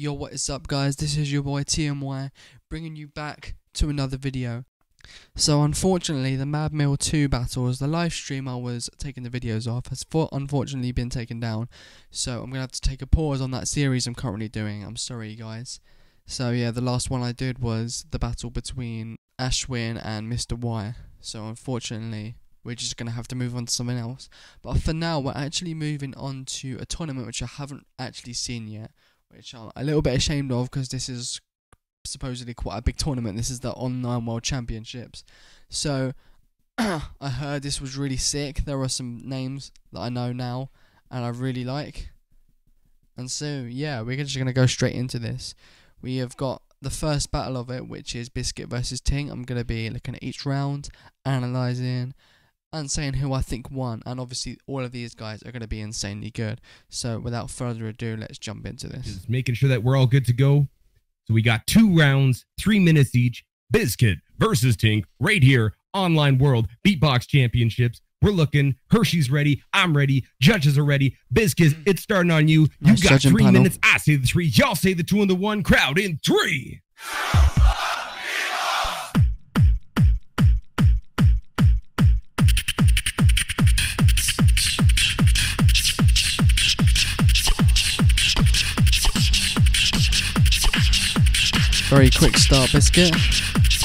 Yo, what is up, guys? This is your boy TMY bringing you back to another video. So, unfortunately, the Mad Mill 2 battles, the live stream I was taking the videos off, has for- unfortunately been taken down. So, I'm gonna have to take a pause on that series I'm currently doing. I'm sorry, guys. So, yeah, the last one I did was the battle between Ashwin and Mr. Y. So, unfortunately, we're just gonna have to move on to something else. But for now, we're actually moving on to a tournament which I haven't actually seen yet which I'm a little bit ashamed of because this is supposedly quite a big tournament. This is the online world championships. So I heard this was really sick. There are some names that I know now and I really like. And so yeah, we're just gonna go straight into this. We have got the first battle of it, which is BizKit versus Tink. I'm gonna be looking at each round, analysing, and saying who I think won. And obviously, all of these guys are going to be insanely good. So, without further ado, let's jump into this. Just making sure that we're all good to go. So we got two rounds, three minutes each. BizKit versus Tink right here, Online World Beatbox Championships. We're looking. Hershey's ready. I'm ready. Judges are ready. BizKit, mm. it's starting on you. You Nice got three panel. minutes. I say the three. Y'all say the two and the one. Crowd in three. Very quick start, BizKit.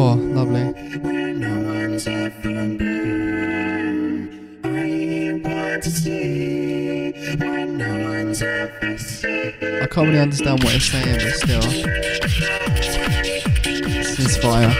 Oh, lovely. I can't really understand what he's saying, but still. Is fire.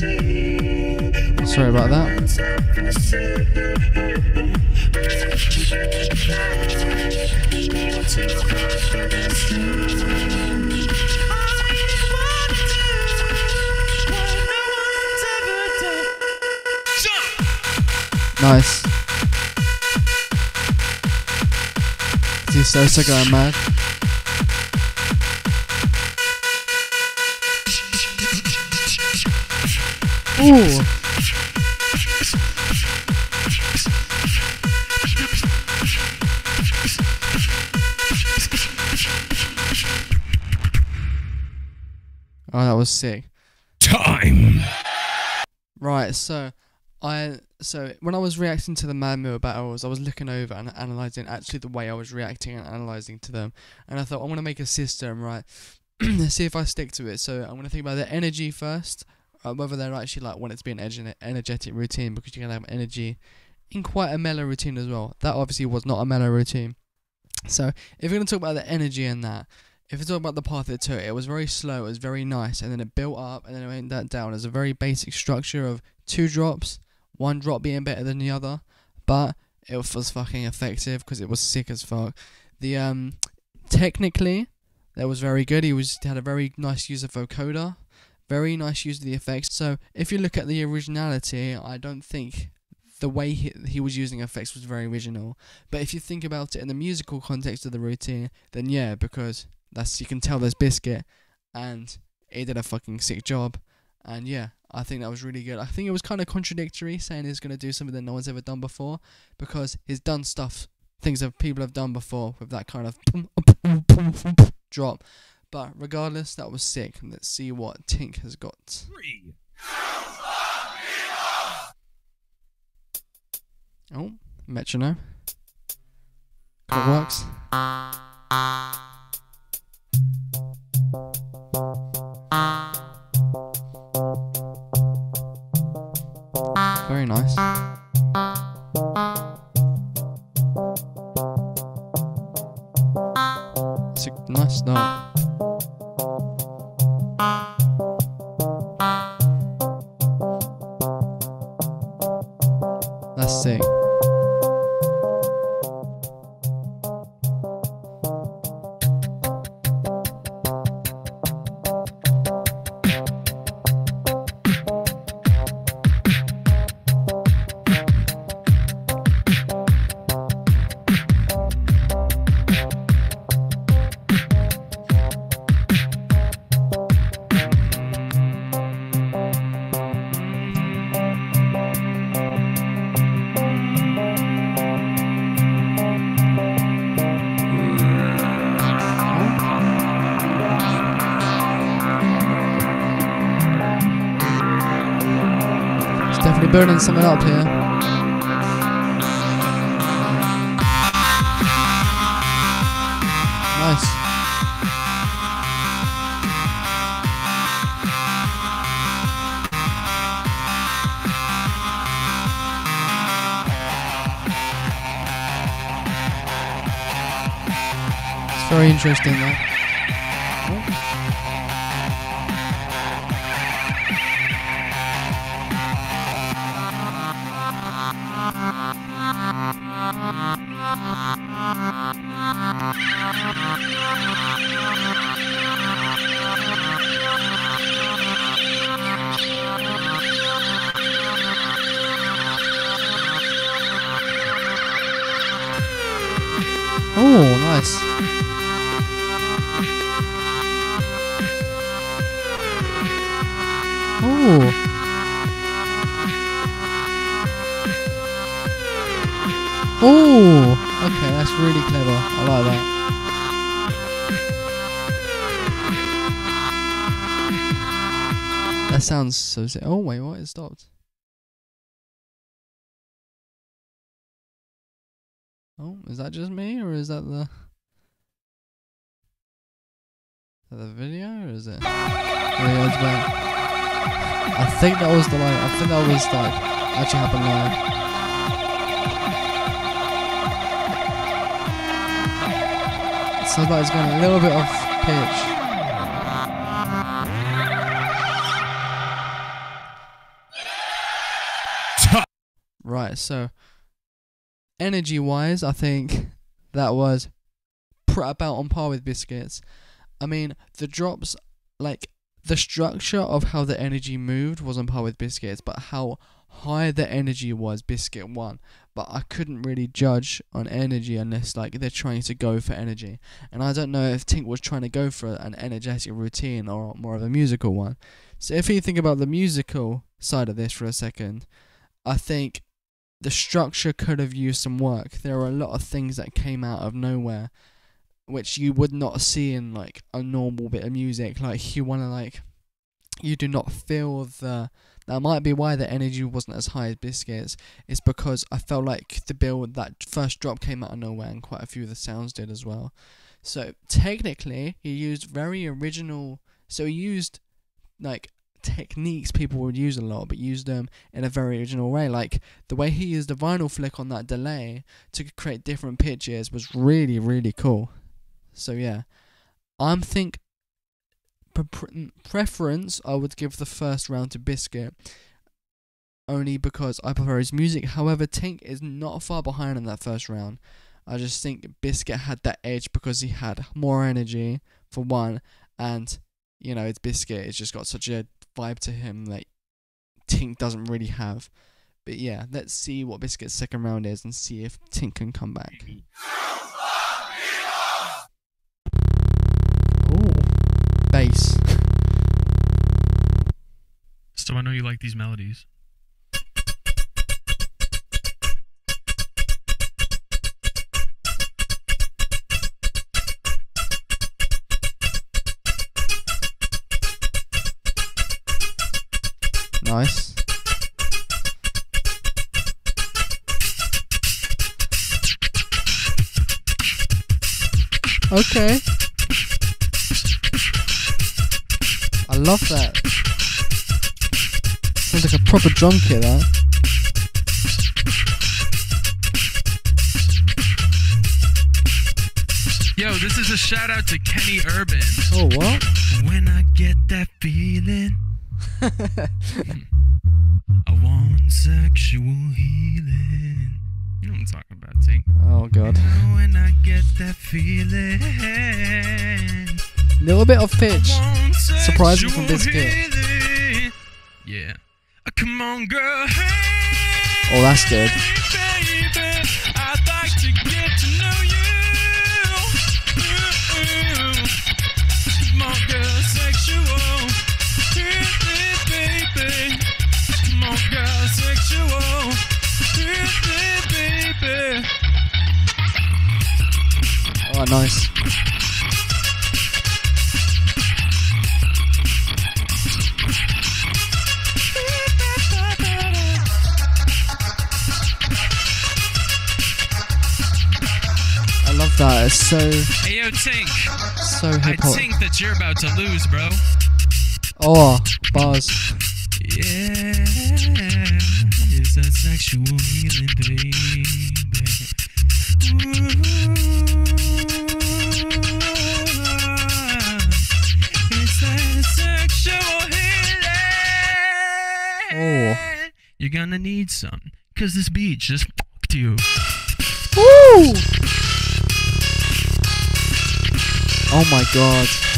Sorry about that. Nice. Is he so going mad? Ooh. Oh, that was sick. Time. Right, so I so when I was reacting to the Mad Mill battles, I was looking over and analyzing actually the way I was reacting and analyzing to them, and I thought I want to make a system, right? Let's see if I stick to it. So I'm gonna think about the energy first, whether they're actually like want it to be an energetic routine because you're gonna have energy in quite a mellow routine as well. That obviously was not a mellow routine. So if we're gonna talk about the energy and that, if we talk about the path it took, it was very slow, it was very nice, and then it built up, and then it went that down. It's a very basic structure of two drops, one drop being better than the other, but it was fucking effective because it was sick as fuck. The um, technically, that was very good. He was had a very nice use of vocoder, very nice use of the effects. So if you look at the originality, I don't think the way he, he was using effects was very original. But if you think about it in the musical context of the routine, then yeah, because that's you can tell there's BizKit, and he did a fucking sick job. And yeah, I think that was really good. I think it was kind of contradictory saying he's going to do something that no one's ever done before because he's done stuff, things that people have done before with that kind of drop. But regardless, that was sick. Let's see what Tink has got. Three. Oh, metronome. It works. Very nice. It's a nice start. Building something up here. Very interesting though. Oh, nice. Oh. Oh, okay, that's really clever. I like that. That sounds so sick. Oh wait, what? It stopped. Is that just me, or is that the is that the video, or is it? Yeah, it's back. I think that was the live. I think that was like actually happened live. Sounds like it's going a little bit off pitch. Right, so energy wise, I think that was pr- about on par with BizKit's. I mean, the drops, like the structure of how the energy moved was on par with BizKit's, but how high the energy was, BizKit won. But I couldn't really judge on energy unless like they're trying to go for energy, and I don't know if Tink was trying to go for an energetic routine or more of a musical one. So if you think about the musical side of this for a second, I think the structure could have used some work. There are a lot of things that came out of nowhere which you would not see in like a normal bit of music. Like you wanna like you do not feel the that might be why the energy wasn't as high as BizKit's. It's because I felt like the build that first drop came out of nowhere and quite a few of the sounds did as well. So technically he used very original so he used like techniques people would use a lot, but use them in a very original way. Like the way he used the vinyl flick on that delay to create different pitches was really, really cool. So yeah, I'm think pre- pre- mm, preference I would give the first round to BizKit. Only because I prefer his music. However, Tink is not far behind in that first round. I just think BizKit had that edge because he had more energy for one, and you know, it's BizKit. It's just got such a vibe to him that Tink doesn't really have. But yeah, let's see what BizKit's second round is and see if Tink can come back. Ooh, bass. So I know you like these melodies. Nice. Okay. I love that. Sounds like a proper drum kit, that. Yo, this is a shout out to Kenny Urban. Oh, what? When I get that feeling, I want sexual healing. You know what I'm talking about, Tink. oh, God. When I get that feeling, Little bit of pitch. Surprising from sexual BizKit. Yeah. Uh, come on, girl. Oh, that's good. Oh, nice. I love that. It's so, Hey, yo, Tink. so I hip hop. think that you're about to lose, bro. Oh, bars. Yeah, it's a sexual healing, baby. Ooh, You're gonna need some, cause this beach just fucked you. Woo! Oh my god.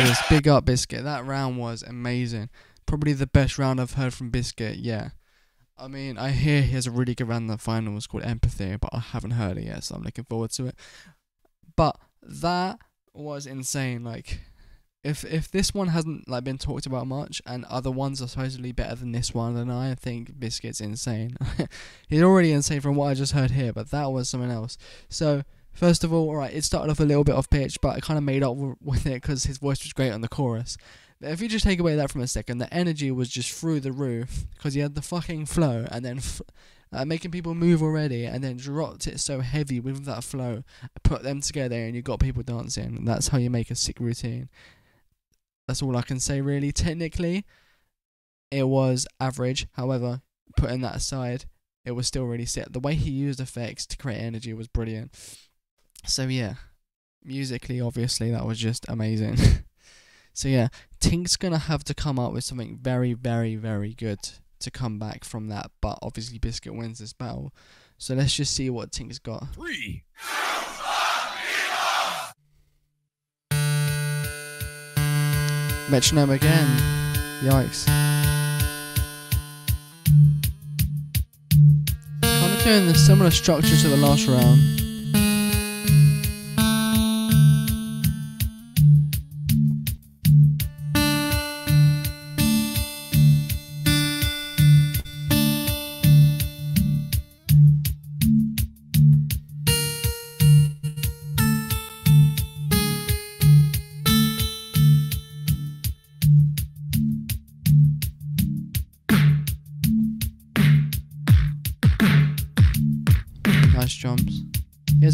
Jesus, big up BizKit. That round was amazing. Probably the best round I've heard from BizKit. Yeah. I mean, I hear he has a really good round in the finals called Empathy, but I haven't heard it yet, so I'm looking forward to it. But that was insane. Like, if if this one hasn't like been talked about much, and other ones are supposedly better than this one, then I think BizKit's insane. He's already insane from what I just heard here, but that was something else. So First of all, alright, it started off a little bit off pitch, but I kind of made up with it because his voice was great on the chorus. But if you just take away that from a second, the energy was just through the roof because he had the fucking flow and then uh, making people move already and then dropped it so heavy with that flow, put them together and you got people dancing. That's how you make a sick routine. That's all I can say, really. Technically, it was average. However, putting that aside, it was still really sick. The way he used effects to create energy was brilliant. So yeah, musically, obviously, that was just amazing. so yeah, Tink's gonna have to come up with something very, very, very good to come back from that. But obviously, BizKit wins this battle. So let's just see what Tink's got. Three. Metronome again. Yikes. Kind of doing the similar structure to the last round.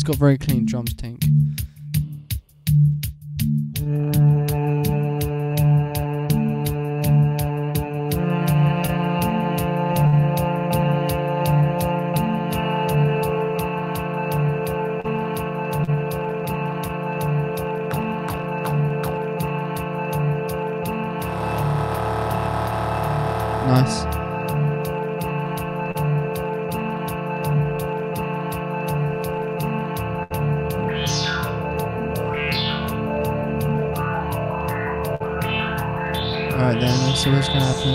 Got very clean drums, Tink. See what's gonna happen.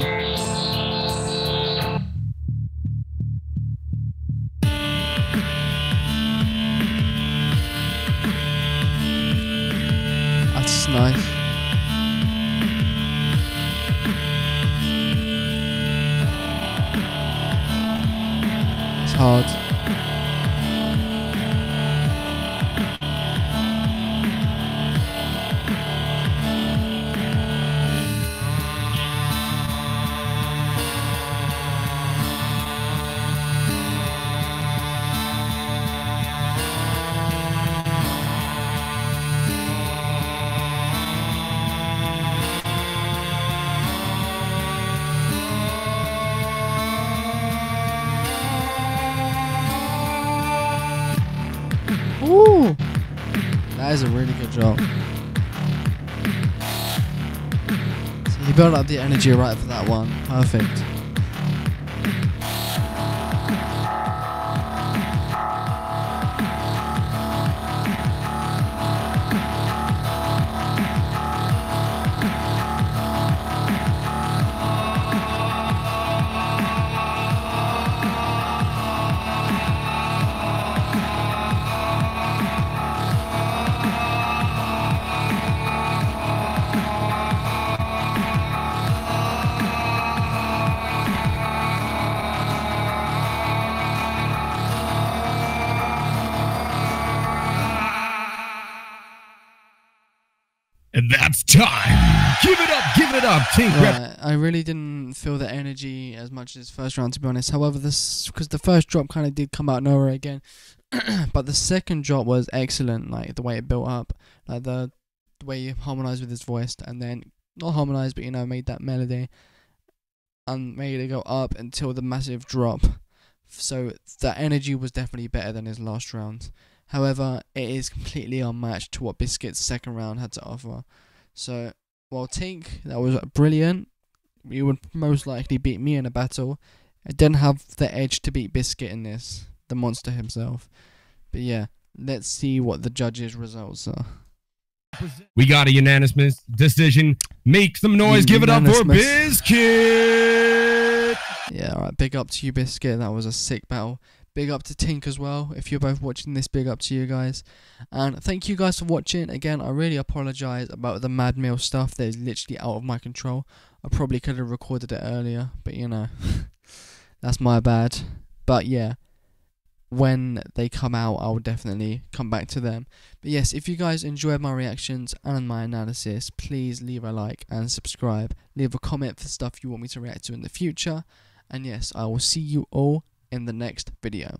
That's nice. Ooh! That is a really good job. So he built up the energy right for that one. Perfect. Time. Give it up, give it up, Right, I really didn't feel the energy as much as first round, to be honest. However, this because the first drop kind of did come out nowhere again, but the second drop was excellent. Like the way it built up, like the, the way he harmonized with his voice, and then not harmonized, but you know, made that melody, and made it go up until the massive drop. So the energy was definitely better than his last round. However, it is completely unmatched to what BizKit's second round had to offer. So while Tink, that was brilliant. You would most likely beat me in a battle. I didn't have the edge to beat BizKit in this, the monster himself. But yeah, let's see what the judges' results are. we got a unanimous decision. Make some noise. Give it up for BizKit. Yeah, alright, big up to you, BizKit. That was a sick battle. Big up to Tink as well. If you're both watching this, big up to you guys. And thank you guys for watching. Again, I really apologize about the Mad Meal stuff that is literally out of my control. I probably could have recorded it earlier, but you know, that's my bad. But yeah, when they come out, I'll definitely come back to them. But yes, if you guys enjoyed my reactions and my analysis, please leave a like and subscribe. Leave a comment for stuff you want me to react to in the future. And yes, I will see you all in the next video.